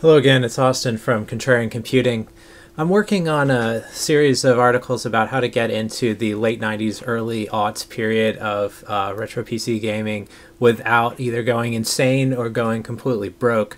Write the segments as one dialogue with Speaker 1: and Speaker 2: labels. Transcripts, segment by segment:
Speaker 1: Hello again, it's Austin from Contrarian Computing. I'm working on a series of articles about how to get into the late 90s, early aughts period of uh, retro PC gaming without either going insane or going completely broke.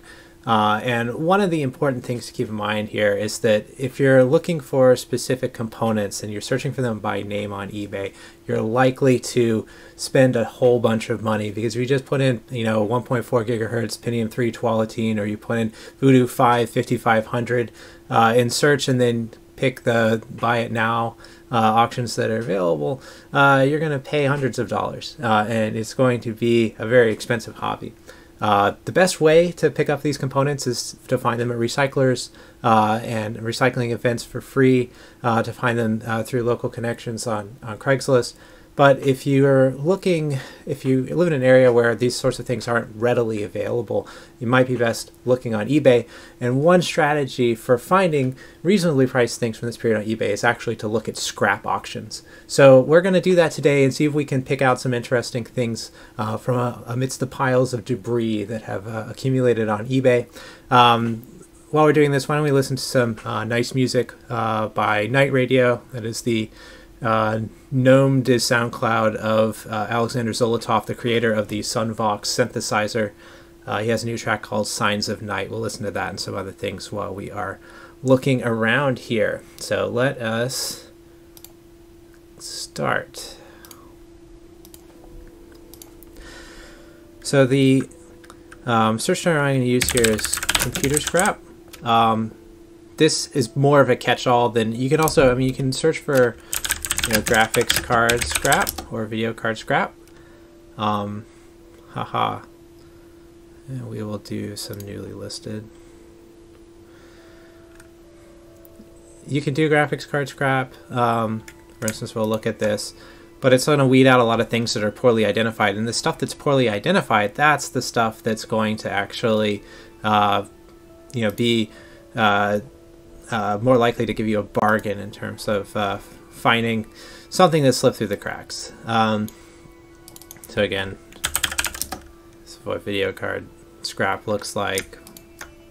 Speaker 1: Uh, and one of the important things to keep in mind here is that if you're looking for specific components and you're searching for them by name on eBay, you're likely to spend a whole bunch of money because if you just put in, you know, 1.4 gigahertz Pentium 3 Tualatin or you put in Voodoo 5 5500 uh, in search and then pick the buy it now uh, auctions that are available, uh, you're going to pay hundreds of dollars uh, and it's going to be a very expensive hobby. Uh, the best way to pick up these components is to find them at recyclers uh, and recycling events for free, uh, to find them uh, through local connections on, on Craigslist. But if you're looking, if you live in an area where these sorts of things aren't readily available, you might be best looking on eBay. And one strategy for finding reasonably priced things from this period on eBay is actually to look at scrap auctions. So we're going to do that today and see if we can pick out some interesting things uh, from uh, amidst the piles of debris that have uh, accumulated on eBay. Um, while we're doing this, why don't we listen to some uh, nice music uh, by Night Radio? That is the uh, GNOME did SoundCloud of uh, Alexander Zolotov, the creator of the SunVox synthesizer. Uh, he has a new track called Signs of Night. We'll listen to that and some other things while we are looking around here. So let us start. So the um, search term I'm going to use here is computer scrap. Um, this is more of a catch-all than you can also, I mean, you can search for you know, graphics card scrap or video card scrap. Um, haha. And we will do some newly listed. You can do graphics card scrap. Um, for instance, we'll look at this, but it's going to weed out a lot of things that are poorly identified. And the stuff that's poorly identified, that's the stuff that's going to actually, uh, you know, be uh, uh, more likely to give you a bargain in terms of uh, finding something that slipped through the cracks. Um, so again, this is what video card scrap looks like.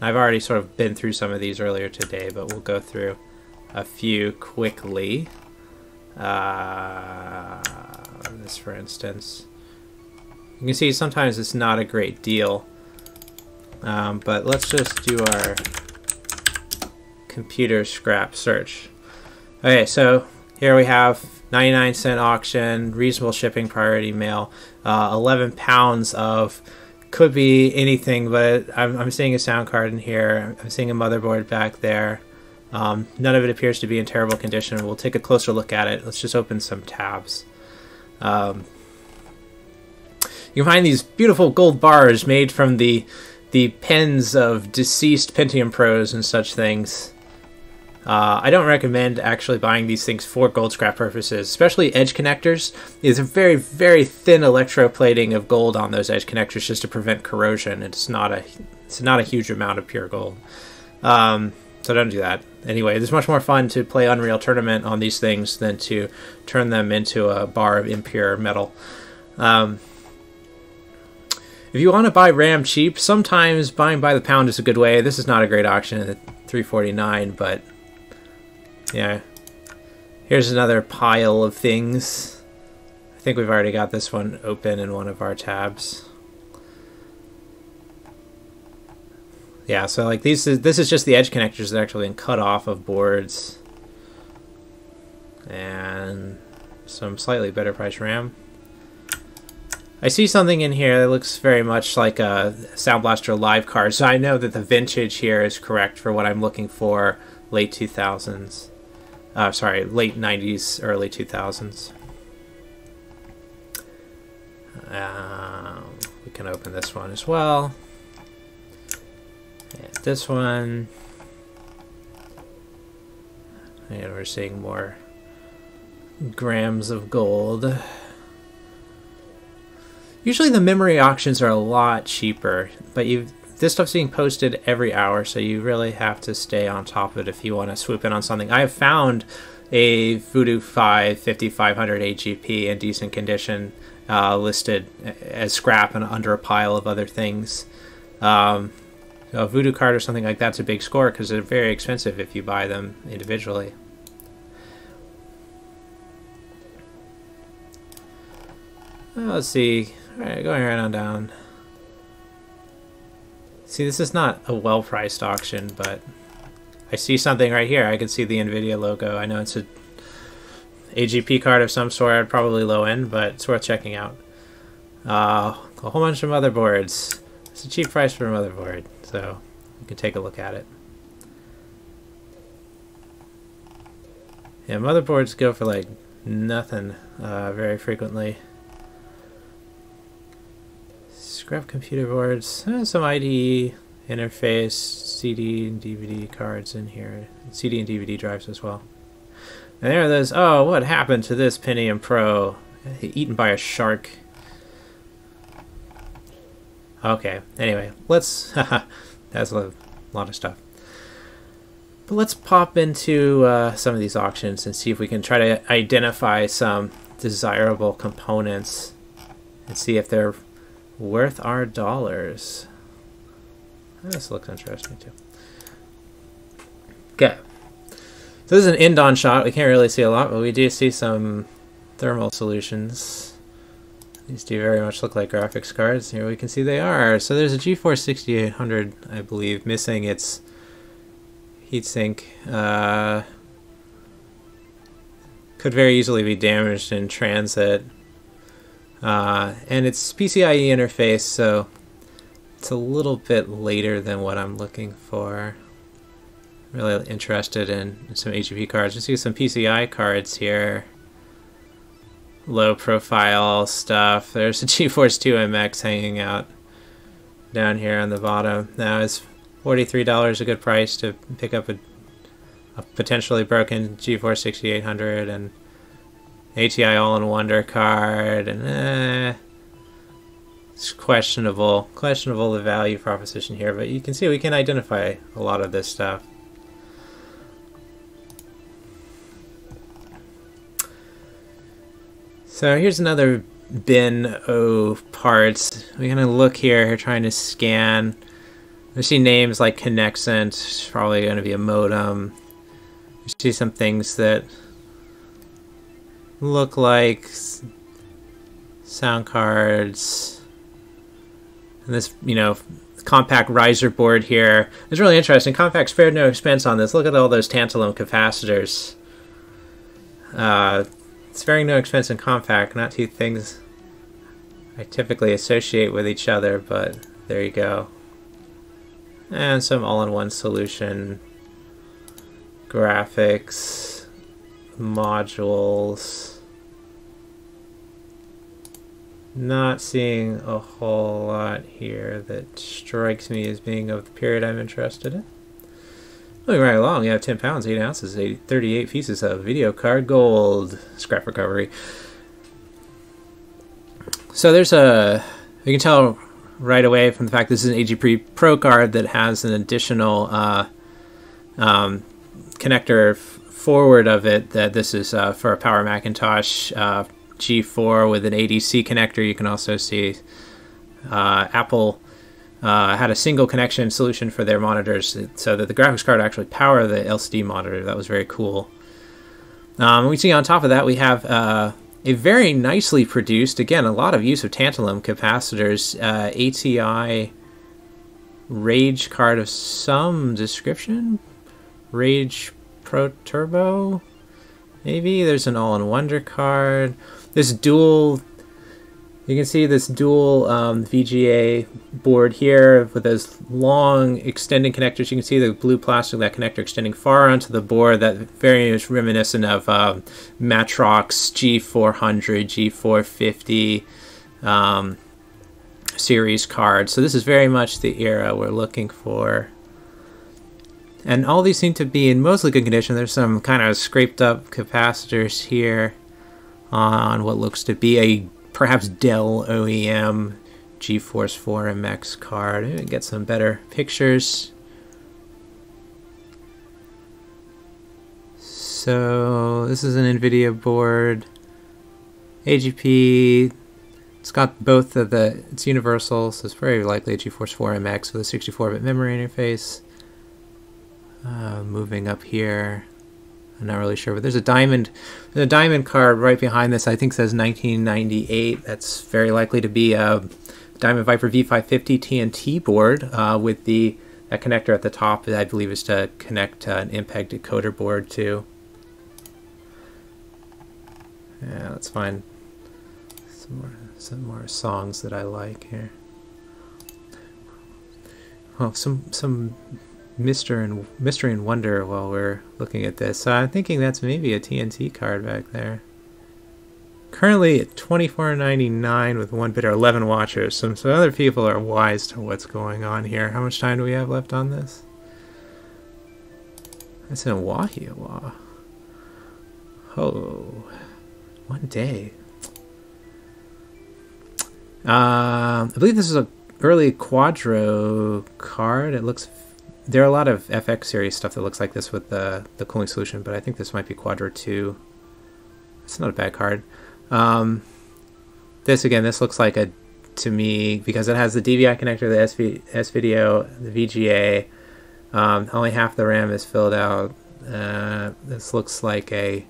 Speaker 1: I've already sort of been through some of these earlier today, but we'll go through a few quickly. Uh, this, for instance. You can see sometimes it's not a great deal, um, but let's just do our computer scrap search. Okay, so here we have 99 cent auction, reasonable shipping, priority mail, uh, 11 pounds of could be anything, but I'm, I'm seeing a sound card in here. I'm seeing a motherboard back there. Um, none of it appears to be in terrible condition. We'll take a closer look at it. Let's just open some tabs. Um, you can find these beautiful gold bars made from the the pens of deceased Pentium Pros and such things. Uh, I don't recommend actually buying these things for gold scrap purposes, especially edge connectors. There's a very, very thin electroplating of gold on those edge connectors just to prevent corrosion. It's not a, it's not a huge amount of pure gold. Um, so don't do that. Anyway, it's much more fun to play Unreal Tournament on these things than to turn them into a bar of impure metal. Um, if you want to buy RAM cheap, sometimes buying by the pound is a good way. This is not a great auction at 349, but yeah. Here's another pile of things. I think we've already got this one open in one of our tabs. Yeah, so like these is this is just the edge connectors that are actually been cut off of boards. And some slightly better price RAM. I see something in here that looks very much like a Sound Blaster live card, so I know that the vintage here is correct for what I'm looking for late 2000s uh, sorry, late 90s, early 2000s. Um, we can open this one as well. And this one. And we're seeing more grams of gold. Usually the memory auctions are a lot cheaper, but you've this stuff's being posted every hour, so you really have to stay on top of it if you want to swoop in on something. I have found a Voodoo 5 5500 AGP in decent condition uh, listed as scrap and under a pile of other things. Um, a Voodoo card or something like that's a big score because they're very expensive if you buy them individually. Uh, let's see. All right, going right on down. See, this is not a well-priced auction, but I see something right here. I can see the NVIDIA logo. I know it's a AGP card of some sort, probably low end, but it's worth checking out. Uh, a whole bunch of motherboards. It's a cheap price for a motherboard, so you can take a look at it. Yeah, motherboards go for like nothing uh, very frequently. Scrap computer boards, uh, some IDE interface, CD and DVD cards in here, CD and DVD drives as well. And there it is. Oh, what happened to this Pentium Pro? Eaten by a shark. Okay, anyway, let's... that's a lot of stuff. But let's pop into uh, some of these auctions and see if we can try to identify some desirable components and see if they're worth our dollars. This looks interesting too. Okay. So this is an end-on shot. We can't really see a lot, but we do see some thermal solutions. These do very much look like graphics cards. Here we can see they are. So there's a GeForce 6800, I believe, missing its heatsink. Uh, could very easily be damaged in transit. Uh, and it's PCIe interface, so it's a little bit later than what I'm looking for really interested in some AGP cards. You see some PCI cards here. Low profile stuff. There's a GeForce 2 MX hanging out down here on the bottom. Now is $43 a good price to pick up a, a potentially broken GeForce 6800 and ATI All-in-Wonder card and eh, it's questionable. Questionable the value proposition here, but you can see we can identify a lot of this stuff. So here's another bin of parts. We're gonna look here, trying to scan. We see names like Conexant, it's probably gonna be a modem. We see some things that look like sound cards. And this, you know, Compaq riser board here is really interesting. Compaq spared no expense on this. Look at all those tantalum capacitors. Uh, sparing no expense in Compaq, not two things I typically associate with each other, but there you go. And some all-in-one solution, graphics, modules. Not seeing a whole lot here that strikes me as being of the period I'm interested in. Moving right along, you have 10 pounds, 8 ounces, 38 pieces of video card gold. Scrap recovery. So there's a, you can tell right away from the fact this is an AGP Pro card that has an additional uh, um, connector forward of it that this is uh, for a Power Macintosh uh, G4 with an ADC connector. You can also see uh, Apple uh, had a single connection solution for their monitors so that the graphics card actually power the LCD monitor. That was very cool. Um, we see on top of that we have uh, a very nicely produced, again, a lot of use of tantalum capacitors, ATI Rage card of some description. Rage Pro Turbo, maybe. There's an All-in-Wonder card. This dual you can see this dual um, VGA board here with those long extending connectors. You can see the blue plastic that connector extending far onto the board. That very much reminiscent of um, Matrox G400, G450 um, series cards. So this is very much the era we're looking for. And all these seem to be in mostly good condition. There's some kind of scraped up capacitors here on what looks to be a perhaps Dell OEM GeForce 4 MX card. Get some better pictures. So this is an NVIDIA board. AGP, It's got both of the, it's universal, so it's very likely a GeForce 4 MX with a 64-bit memory interface. Uh, moving up here, I'm not really sure, but there's a diamond, there's a diamond card right behind this. I think says 1998. That's very likely to be a Diamond Viper V550 TNT board uh, with the that connector at the top. I believe is to connect uh, an MPEG decoder board to. Yeah, let's find some more some more songs that I like here. Well, some some mystery and mystery and wonder while we're looking at this. So I'm thinking that's maybe a TNT card back there. Currently at 24.99 with one bit or 11 watchers. So some other people are wise to what's going on here. How much time do we have left on this? That's in Wahiawa. Oh, one day. Uh, I believe this is a early Quadro card. It looks there are a lot of FX series stuff that looks like this with the the cooling solution, but I think this might be Quadro two. It's not a bad card. Um, this again, this looks like a to me because it has the DVI connector, the SV, S video, the VGA. Um, only half the RAM is filled out. Uh, this looks like a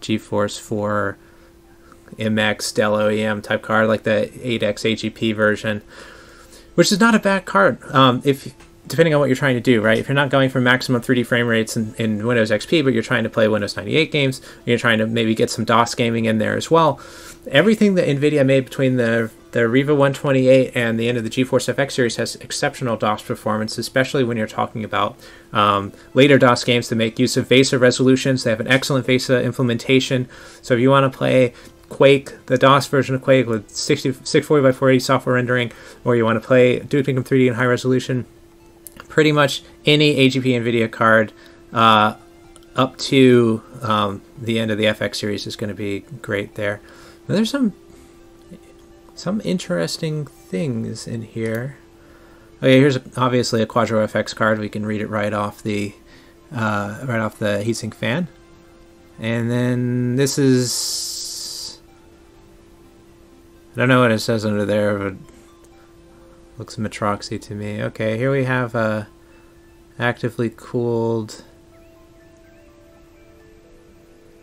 Speaker 1: GeForce 4 MX Dell OEM type card, like the 8X AGP version, which is not a bad card. Um, if depending on what you're trying to do, right? If you're not going for maximum 3D frame rates in, in Windows XP, but you're trying to play Windows 98 games, you're trying to maybe get some DOS gaming in there as well. Everything that NVIDIA made between the the Riva 128 and the end of the GeForce FX series has exceptional DOS performance, especially when you're talking about um, later DOS games that make use of VESA resolutions. They have an excellent VESA implementation. So if you want to play Quake, the DOS version of Quake with 60, 640 by 480 software rendering, or you want to play Duke Nukem 3D in high resolution, pretty much any AGP NVIDIA card uh, up to um, the end of the FX series is going to be great there. Now, there's some some interesting things in here. Okay, here's a, obviously a Quadro FX card. We can read it right off the uh, right off the heatsink fan. And then this is I don't know what it says under there, but Looks Matroxy to me. Okay, here we have a actively cooled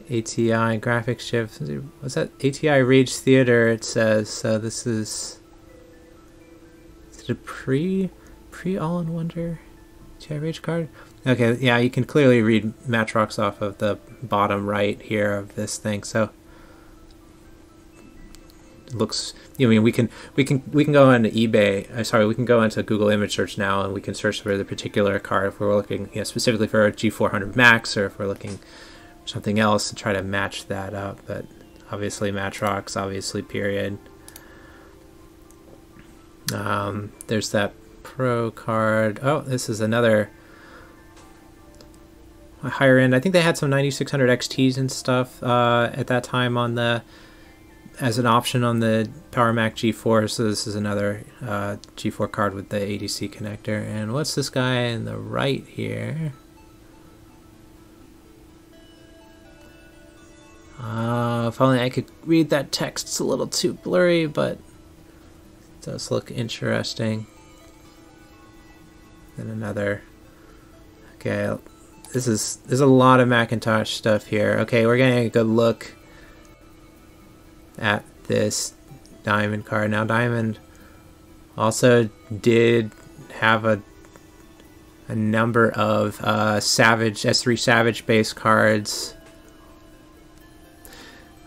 Speaker 1: ATI graphics chip. Was that ATI Rage Theater? It says so. This is is it a pre pre All in Wonder ATI Rage card? Okay, yeah, you can clearly read Matrox off of the bottom right here of this thing. So looks you know, I mean we can we can we can go on eBay uh, sorry we can go into Google image search now and we can search for the particular car if we're looking you know, specifically for a G400 Max or if we're looking something else and try to match that up but obviously Matrox obviously period. Um, there's that pro card. Oh this is another higher end. I think they had some 9600 XTs and stuff uh, at that time on the as an option on the Power Mac G4. So this is another uh, G4 card with the ADC connector. And what's this guy in the right here? Uh, if only I could read that text. It's a little too blurry, but it does look interesting. Then another. Okay, this is there's a lot of Macintosh stuff here. Okay, we're getting a good look at this Diamond card. Now, Diamond also did have a a number of uh, Savage S3 Savage base cards.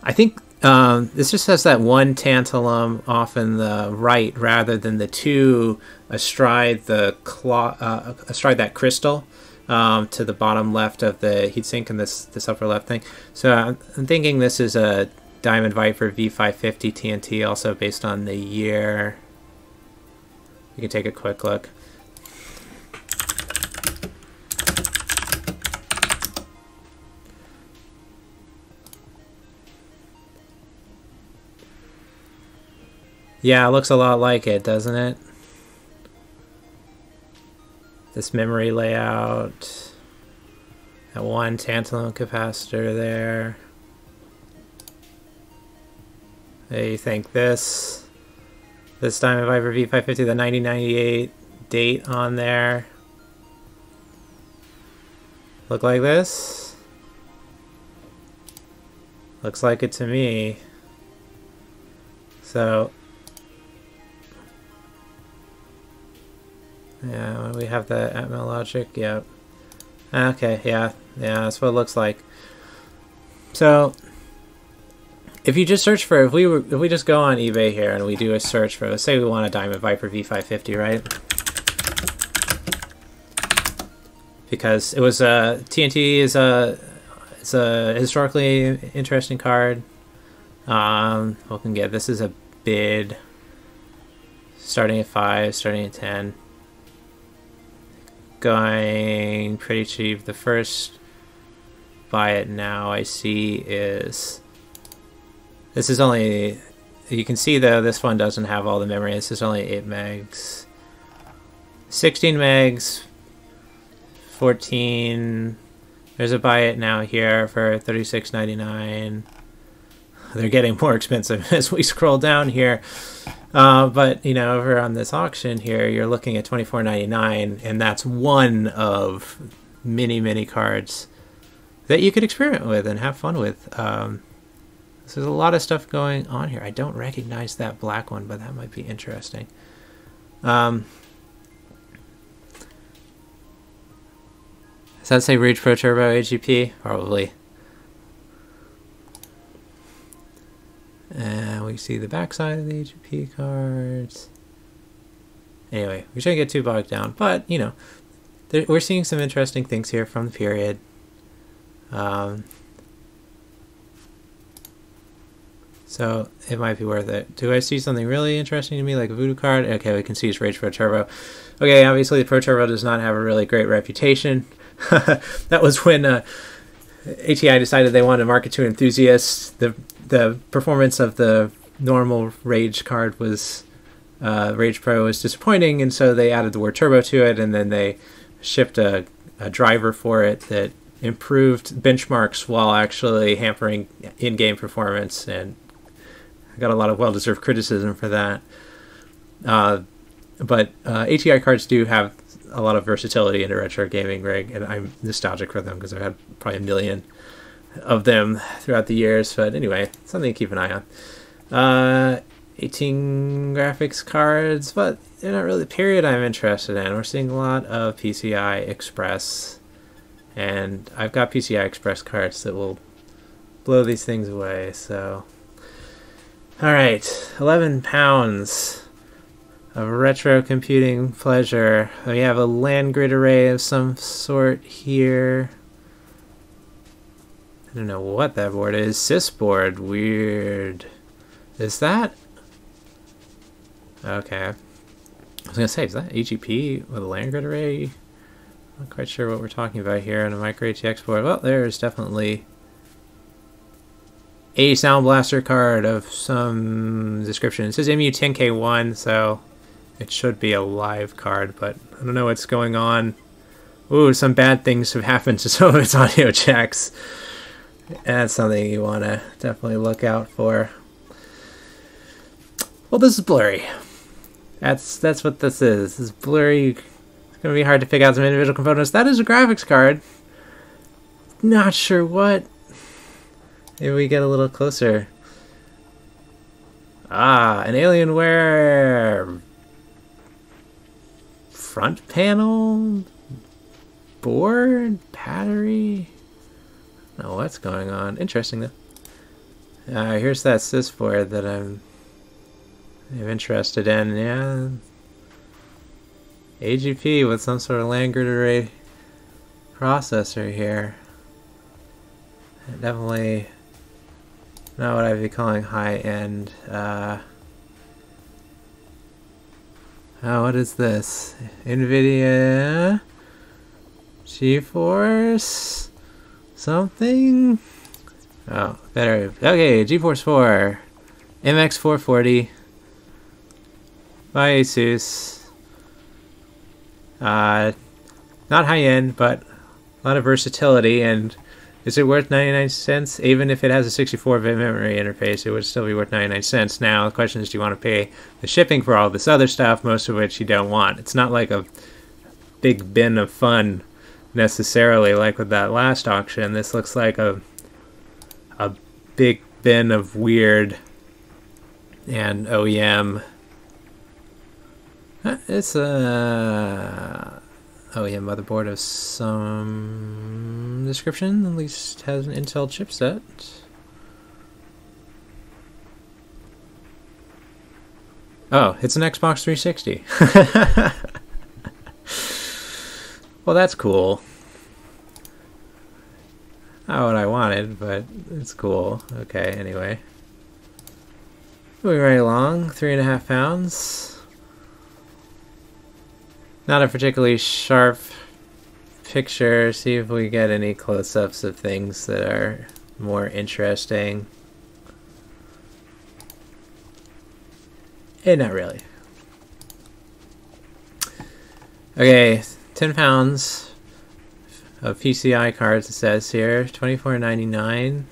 Speaker 1: I think um, this just has that one tantalum off in the right rather than the two astride the claw, uh, astride that crystal um, to the bottom left of the heatsink and this this upper left thing. So I'm, I'm thinking this is a Diamond Viper V550 TNT, also based on the year. You can take a quick look. Yeah, it looks a lot like it, doesn't it? This memory layout. That one tantalum capacitor there. You think this this Diamond Viper V550, the 1998 date on there, look like this? Looks like it to me. So, yeah, we have the Atmel logic, yep. Okay, yeah, yeah, that's what it looks like. So, if you just search for if we were, if we just go on eBay here and we do a search for let's say we want a Diamond Viper V550, right? Because it was a uh, TNT is a it's a historically interesting card. Um, we can get this is a bid starting at five, starting at ten. Going pretty cheap. The first buy it now I see is this is only, you can see though this one doesn't have all the memory. This is only 8 megs. 16 megs, 14, there's a buy it now here for 36.99. They're getting more expensive as we scroll down here. Uh, but you know, over on this auction here, you're looking at 24.99, and that's one of many, many cards that you could experiment with and have fun with. Um, so there's a lot of stuff going on here. I don't recognize that black one, but that might be interesting. Um, does that say Rage Pro Turbo AGP? Probably. And we see the backside of the AGP cards. Anyway, we shouldn't get too bogged down, but you know, there, we're seeing some interesting things here from the period. Um, So it might be worth it. Do I see something really interesting to me, like a voodoo card? Okay, we can see it's Rage Pro Turbo. Okay, obviously the Pro Turbo does not have a really great reputation. that was when uh, ATI decided they wanted to market to enthusiasts. The the performance of the normal Rage card was uh, Rage Pro was disappointing, and so they added the word Turbo to it, and then they shipped a, a driver for it that improved benchmarks while actually hampering in-game performance and I got a lot of well-deserved criticism for that. Uh, but uh, ATI cards do have a lot of versatility in a retro gaming rig, and I'm nostalgic for them because I've had probably a million of them throughout the years. But anyway, something to keep an eye on. Uh, 18 graphics cards, but they're not really the period I'm interested in. We're seeing a lot of PCI Express, and I've got PCI Express cards that will blow these things away, so Alright, 11 pounds of retro computing pleasure. We have a land grid array of some sort here. I don't know what that board is. Sysboard. Weird. Is that? Okay. I was to say, is that AGP with a land grid array? I'm not quite sure what we're talking about here on a micro ATX board. Well, there's definitely a Sound Blaster card of some description. It says MU10K1, so it should be a live card, but I don't know what's going on. Ooh, some bad things have happened to some of its audio checks. That's something you want to definitely look out for. Well, this is blurry. That's that's what this is. This is blurry. It's going to be hard to pick out some individual components. That is a graphics card. Not sure what Maybe we get a little closer. Ah, an Alienware front panel board battery. know what's going on. Interesting though. Uh, here's that sys board that I'm, I'm interested in. Yeah, AGP with some sort of land grid array processor here. Definitely not what I'd be calling high-end. Uh, oh, what is this? NVIDIA? GeForce? Something? Oh, better. Okay, GeForce 4. MX440. By Asus. Uh, not high-end, but a lot of versatility and Is it worth 99 cents? Even if it has a 64-bit memory interface, it would still be worth 99 cents. Now, the question is, do you want to pay the shipping for all this other stuff, most of which you don't want? It's not like a big bin of fun necessarily like with that last auction. This looks like a a big bin of weird and OEM. It's a Oh, OEM motherboard of some description. At least has an Intel chipset. Oh, it's an Xbox 360. well, that's cool. Not what I wanted, but it's cool. Okay, anyway. Moving right along, three and a half pounds. Not a particularly sharp picture. See if we get any close-ups of things that are more interesting. Eh, not really. Okay, 10 pounds of PCI cards, it says here. 24.99.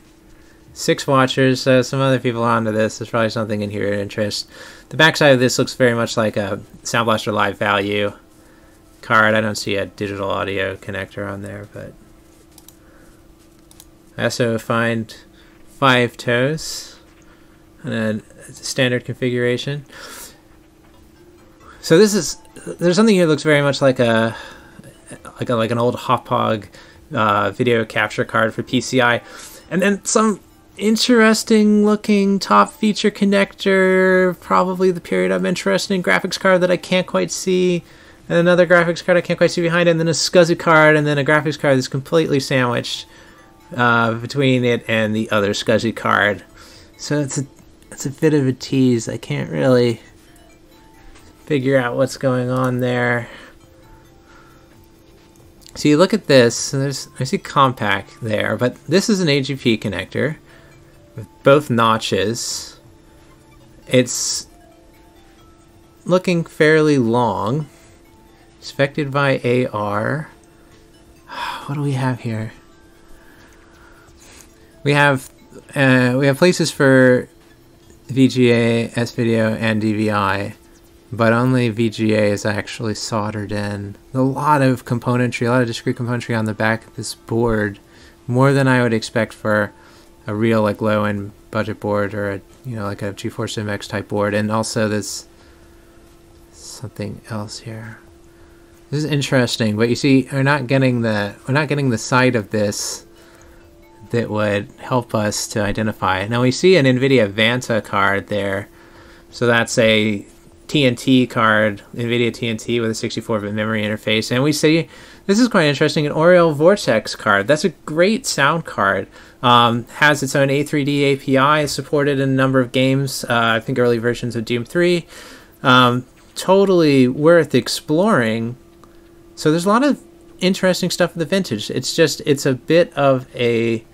Speaker 1: Six watchers, so some other people onto this. There's probably something in here of interest. The backside of this looks very much like a Sound Blaster Live Value card. I don't see a digital audio connector on there, but I also find five toes and a standard configuration. So this is there's something here that looks very much like a like a, like an old Hauppauge uh, video capture card for PCI, and then some interesting looking top feature connector, probably the period I'm interested in graphics card that I can't quite see, and another graphics card I can't quite see behind it, and then a SCSI card, and then a graphics card that's completely sandwiched uh, between it and the other SCSI card. So it's a it's a bit of a tease. I can't really figure out what's going on there. So you look at this, and there's I see Compaq there, but this is an AGP connector with both notches. It's looking fairly long. Inspected by AR. What do we have here? We have uh, we have places for VGA, S-Video, and DVI but only VGA is actually soldered in. A lot of componentry, a lot of discrete componentry on the back of this board, more than I would expect for a real like low-end budget board or a you know like a GeForce MX type board, and also this something else here. This is interesting, but you see, we're not getting the we're not getting the side of this that would help us to identify. It. Now we see an NVIDIA Vanta card there, so that's a TNT card, NVIDIA TNT with a 64-bit memory interface, and we see this is quite interesting. An Aureal Vortex card. That's a great sound card. Um, has its own A3D API. Supported in a number of games. Uh, I think early versions of Doom 3. Um, totally worth exploring. So there's a lot of interesting stuff with the vintage. It's just it's a bit of a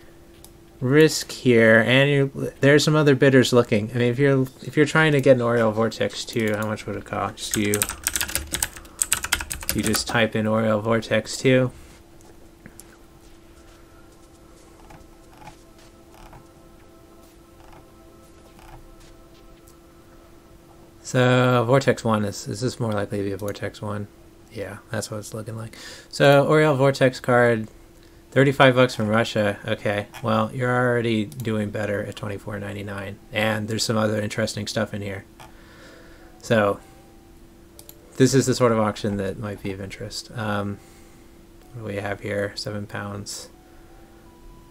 Speaker 1: risk here, and there's some other bidders looking. I mean, if you're if you're trying to get an Aureal Vortex 2, how much would it cost you? You just type in Aureal Vortex 2. So Vortex 1 is, is this more likely to be a Vortex 1? Yeah, that's what it's looking like. So Aureal Vortex card 35 bucks from Russia. Okay, well, you're already doing better at 24.99, and there's some other interesting stuff in here. So, this is the sort of auction that might be of interest. Um, what do we have here? Seven pounds.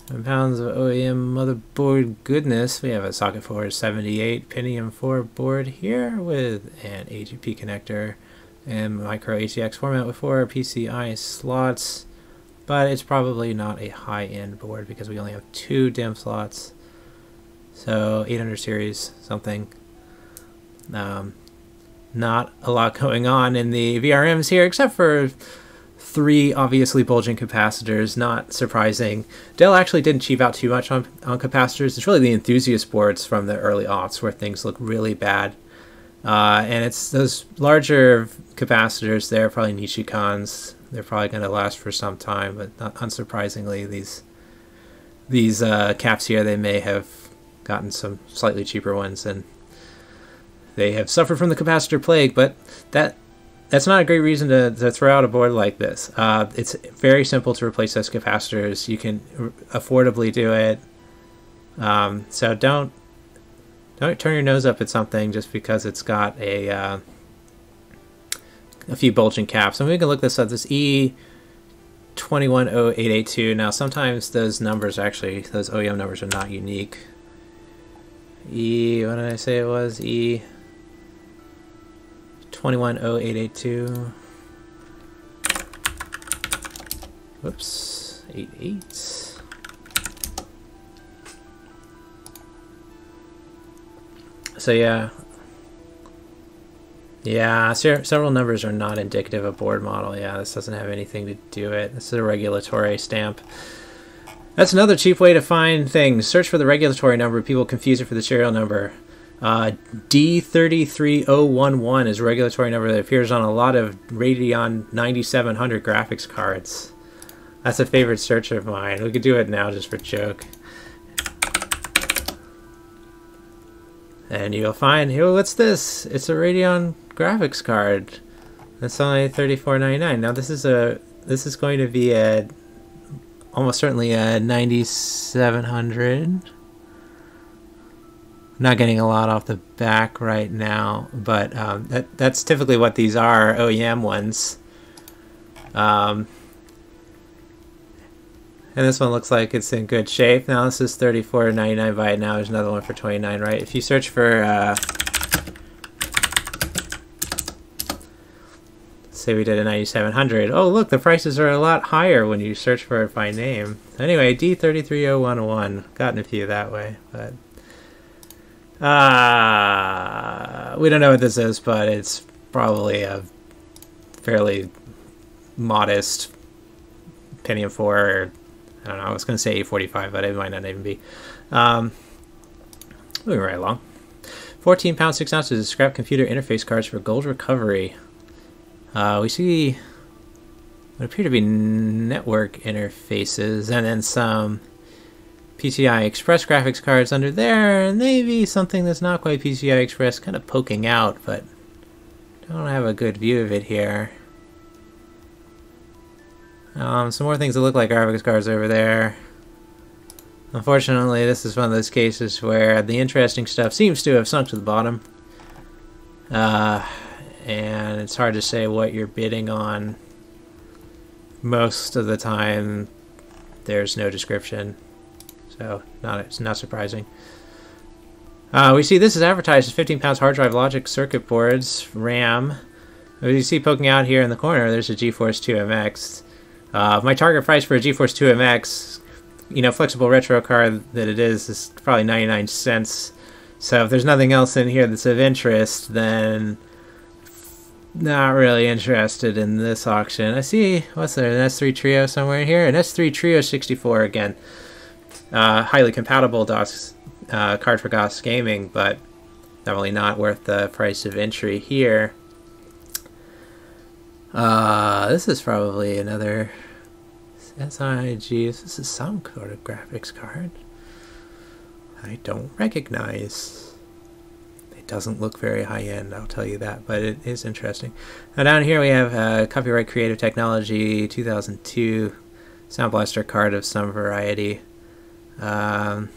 Speaker 1: Seven pounds of OEM motherboard goodness. We have a socket forward 78 Pentium 4 board here with an AGP connector and micro ATX format four PCI slots but it's probably not a high-end board because we only have two DIMM slots. So 800 series something. Um, not a lot going on in the VRMs here except for three obviously bulging capacitors, not surprising. Dell actually didn't cheap out too much on, on capacitors. It's really the enthusiast boards from the early aughts where things look really bad. Uh, and it's those larger capacitors there, probably Nichicons, they're probably going to last for some time, but not unsurprisingly, these these uh, caps here, they may have gotten some slightly cheaper ones, and they have suffered from the capacitor plague. But that that's not a great reason to, to throw out a board like this. Uh, it's very simple to replace those capacitors. You can affordably do it. Um, so don't don't turn your nose up at something just because it's got a uh, a few bulging caps. And we can look this up. This E 210882. Now sometimes those numbers actually those OEM numbers are not unique. E what did I say it was? E 210882. Whoops. 88. So yeah. Yeah, several numbers are not indicative of board model. Yeah, this doesn't have anything to do it. This is a regulatory stamp. That's another cheap way to find things. Search for the regulatory number. People confuse it for the serial number. Uh, D33011 is a regulatory number that appears on a lot of Radeon 9700 graphics cards. That's a favorite search of mine. We could do it now just for joke. And you'll find, hey, what's this? It's a Radeon graphics card. That's only $34.99. Now this is a this is going to be a almost certainly a 9700 not getting a lot off the back right now, but um, that that's typically what these are OEM ones. Um, and this one looks like it's in good shape. Now this is 34.99 by now. There's another one for 29, right? If you search for, uh, say we did a 9700. Oh, look, the prices are a lot higher when you search for it by name. Anyway, D330101. Gotten a few that way, but. Uh, we don't know what this is, but it's probably a fairly modest Pentium 4 or I don't know, I was going to say 845, but it might not even be. Um, moving right along. 14 pounds 6 ounces of scrap computer interface cards for gold recovery. Uh, we see what appear to be network interfaces and then some PCI Express graphics cards under there, and maybe something that's not quite PCI Express kind of poking out, but don't have a good view of it here. Um, some more things that look like graphics cards over there. Unfortunately, this is one of those cases where the interesting stuff seems to have sunk to the bottom. Uh, and it's hard to say what you're bidding on. Most of the time, there's no description so not it's not surprising. Uh, we see this is advertised as 15 pounds hard drive logic circuit boards, RAM. As you see poking out here in the corner, there's a GeForce 2MX. Uh, my target price for a GeForce 2MX, you know, flexible retro card that it is, is probably 99 cents. So if there's nothing else in here that's of interest, then not really interested in this auction. I see, what's there, an S3 Trio somewhere here? An S3 Trio 64 again uh, highly compatible DOS uh, card for DOS gaming, but definitely not worth the price of entry here. Uh, this is probably another SIG. This is some sort of graphics card. I don't recognize. It doesn't look very high end, I'll tell you that, but it is interesting. Now down here we have uh, Copyright Creative Technology 2002 Sound Blaster card of some variety. Um,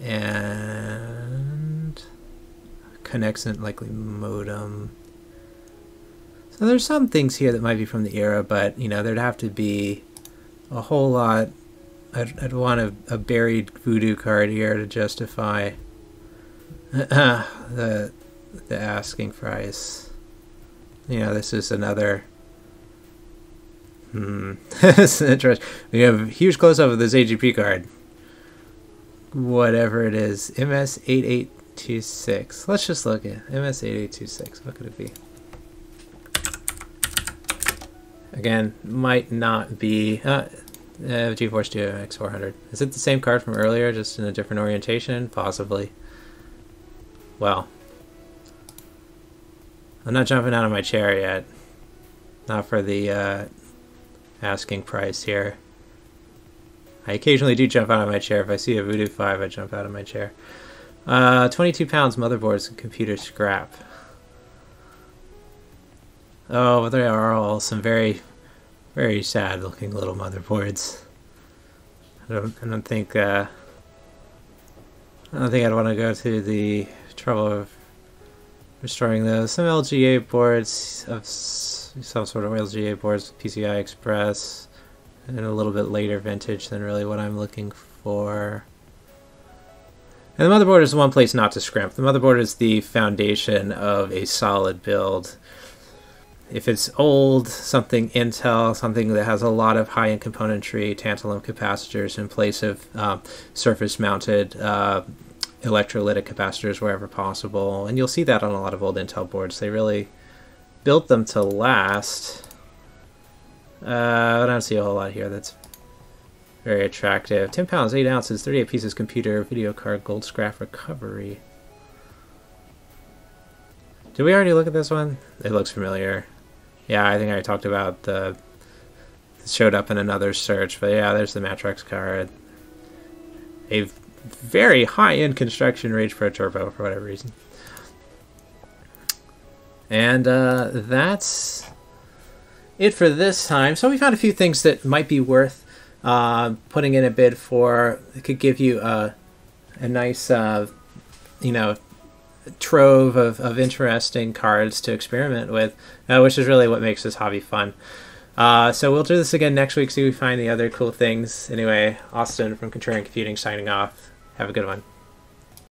Speaker 1: and connects likely modem. So there's some things here that might be from the era, but you know there'd have to be a whole lot. I'd, I'd want a, a buried voodoo card here to justify the the asking price. You know, this is another Hmm. That's interesting. We have a huge close up of this AGP card. Whatever it is. MS8826. Let's just look at MS8826. What could it be? Again, might not be. Uh, uh, GeForce 2 X400. Is it the same card from earlier, just in a different orientation? Possibly. Well, I'm not jumping out of my chair yet. Not for the uh, asking price here. I occasionally do jump out of my chair. If I see a Voodoo 5, I jump out of my chair. Uh, 22 pounds motherboards and computer scrap. Oh, there are all some very, very sad looking little motherboards. I don't, I don't think, uh, I don't think I'd want to go to the trouble of restoring those. Some LGA boards of some sort of LGA boards, PCI Express, and a little bit later vintage than really what I'm looking for. And the motherboard is one place not to scrimp. The motherboard is the foundation of a solid build. If it's old, something Intel, something that has a lot of high-end componentry, tantalum capacitors in place of um, surface-mounted uh, electrolytic capacitors wherever possible. And you'll see that on a lot of old Intel boards. They really built them to last. Uh, I don't see a whole lot here that's very attractive. 10 pounds, 8 ounces, 38 pieces computer, video card, gold scrap recovery. Did we already look at this one? It looks familiar. Yeah, I think I talked about the... Showed up in another search, but yeah, there's the Matrox card. A very high-end construction Rage Pro Turbo for whatever reason. And uh, that's it for this time. So we found a few things that might be worth uh, putting in a bid for it could give you a, a nice, uh, you know, trove of, of interesting cards to experiment with, uh, which is really what makes this hobby fun. Uh, so we'll do this again next week, see if we find the other cool things. Anyway, Austin from Contrarian Computing signing off. Have a good one.